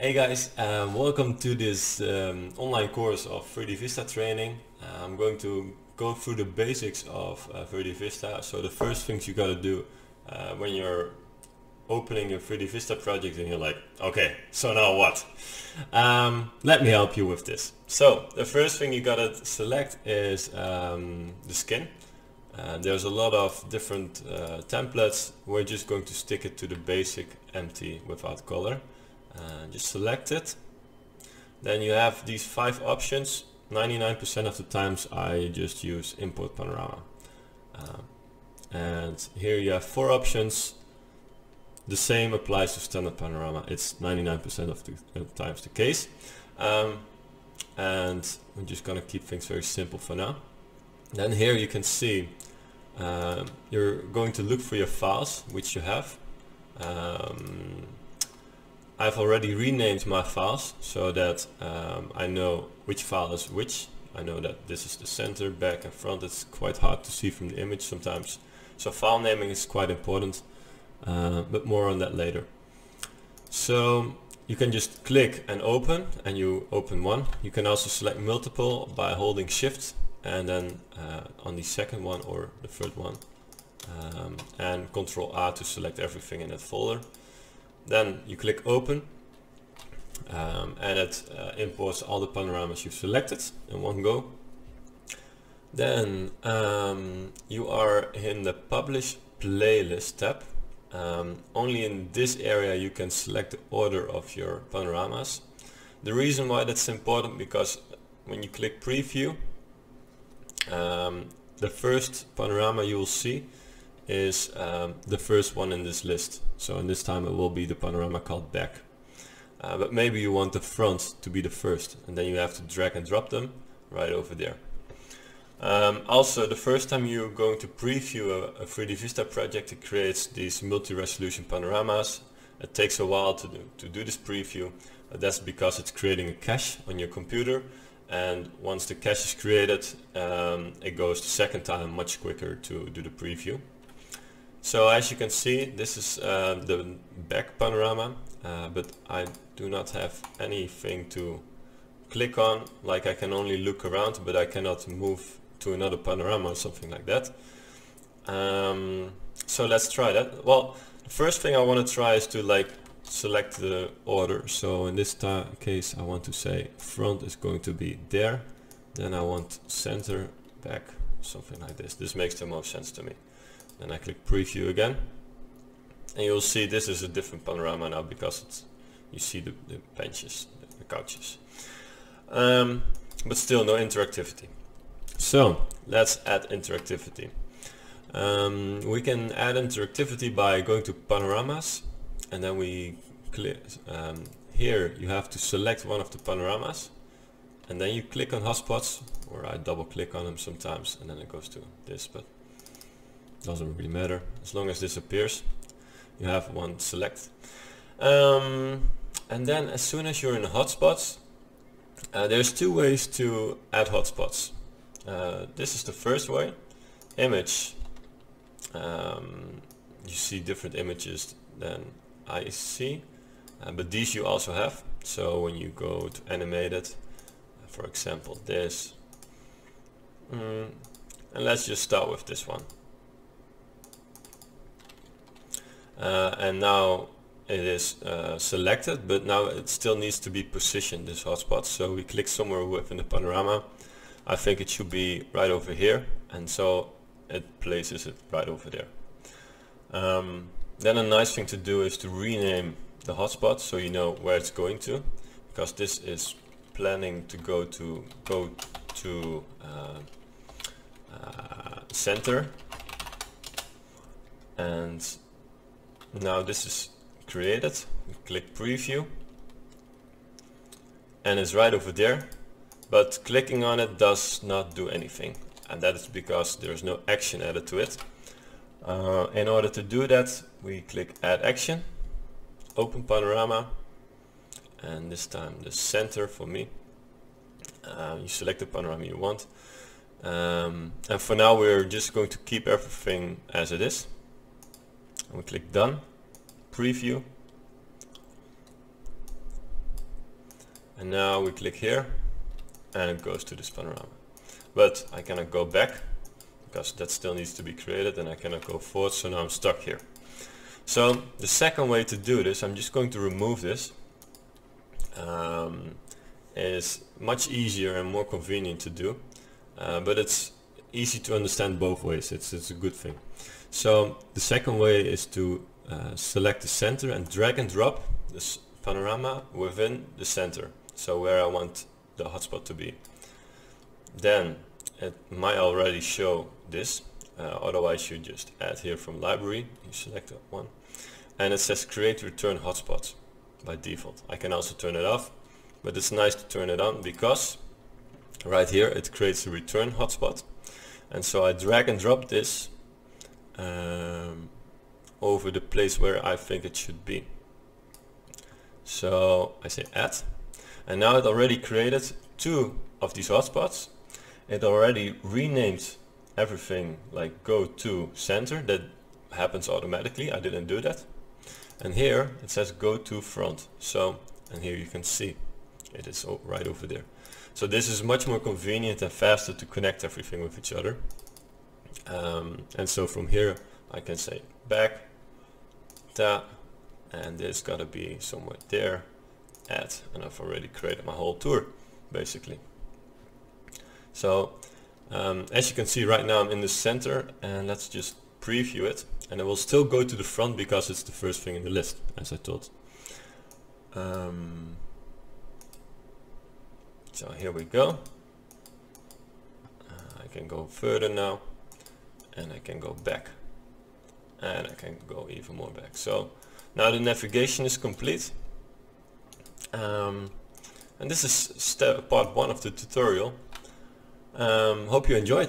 Hey guys, um, welcome to this um, online course of 3D Vista training. Uh, I'm going to go through the basics of uh, 3D Vista. So the first things you gotta do uh, when you're opening your 3D Vista project and you're like, okay, so now what? Um, let me help you with this. So the first thing you gotta select is um, the skin. Uh, there's a lot of different uh, templates. We're just going to stick it to the basic empty without color. Uh, just select it. Then you have these five options. 99% of the times I just use import panorama. Uh, and here you have four options. The same applies to standard panorama. It's 99% of the times the case. Um, and I'm just gonna keep things very simple for now. Then here you can see uh, you're going to look for your files, which you have. Um, I've already renamed my files so that um, I know which file is which. I know that this is the center, back and front. It's quite hard to see from the image sometimes. So file naming is quite important, uh, but more on that later. So you can just click and open and you open one. You can also select multiple by holding shift and then uh, on the second one or the third one um, and control R to select everything in that folder. Then you click open um, and it uh, imports all the panoramas you've selected in one go. Then um, you are in the publish playlist tab. Um, only in this area you can select the order of your panoramas. The reason why that's important because when you click preview um, the first panorama you will see is um, the first one in this list. So in this time it will be the panorama called back. Uh, but maybe you want the front to be the first and then you have to drag and drop them right over there. Um, also, the first time you're going to preview a, a 3D Vista project, it creates these multi-resolution panoramas. It takes a while to do, to do this preview. Uh, that's because it's creating a cache on your computer and once the cache is created, um, it goes the second time much quicker to do the preview. So as you can see, this is uh, the back panorama, uh, but I do not have anything to click on, like I can only look around, but I cannot move to another panorama or something like that. Um, so let's try that. Well, the first thing I want to try is to like select the order. So in this case, I want to say front is going to be there. Then I want center, back, something like this. This makes the most sense to me. Then I click preview again. And you'll see this is a different panorama now because it's, you see the, the benches, the couches. Um, but still no interactivity. So let's add interactivity. Um, we can add interactivity by going to panoramas and then we click um, here you have to select one of the panoramas and then you click on hotspots or I double click on them sometimes and then it goes to this but doesn't really matter. As long as this appears you have one select. Um, and then as soon as you're in hotspots uh, there's two ways to add hotspots. Uh, this is the first way. Image. Um, you see different images than I see uh, but these you also have. So when you go to animated for example this. Mm, and let's just start with this one uh, and now it is uh, selected but now it still needs to be positioned this hotspot. So we click somewhere within the panorama. I think it should be right over here and so it places it right over there. Um, then a nice thing to do is to rename the hotspot so you know where it's going to because this is planning to go to go to uh, uh, center. And now this is created. Click preview. And it's right over there. But clicking on it does not do anything. And that is because there's no action added to it. Uh, in order to do that, we click Add Action, Open Panorama, and this time the center for me. Uh, you select the panorama you want. Um, and for now we're just going to keep everything as it is. And we click Done, Preview. and now we click here and it goes to this panorama. But I cannot go back because that still needs to be created and I cannot go forward so now I'm stuck here. So the second way to do this I'm just going to remove this um, is much easier and more convenient to do uh, but it's easy to understand both ways. It's, it's a good thing. So the second way is to uh, select the center and drag and drop this panorama within the center. So where I want the hotspot to be. Then it might already show this. Uh, otherwise you just add here from library you select one. And it says create return hotspots by default. I can also turn it off but it's nice to turn it on because right here it creates a return hotspot and so I drag and drop this um, over the place where I think it should be. So I say add. And now it already created two of these hotspots. It already renamed everything like go to center. That happens automatically. I didn't do that. And here it says go to front. So and here you can see it is right over there so this is much more convenient and faster to connect everything with each other. Um, and so from here I can say back that and this gotta be somewhere there at and I've already created my whole tour basically. So um, as you can see right now I'm in the center and let's just preview it. And it will still go to the front because it's the first thing in the list as I thought. Um, so here we go. Uh, I can go further now and I can go back and I can go even more back. So now the navigation is complete. Um, and this is step part one of the tutorial. Um, hope you enjoyed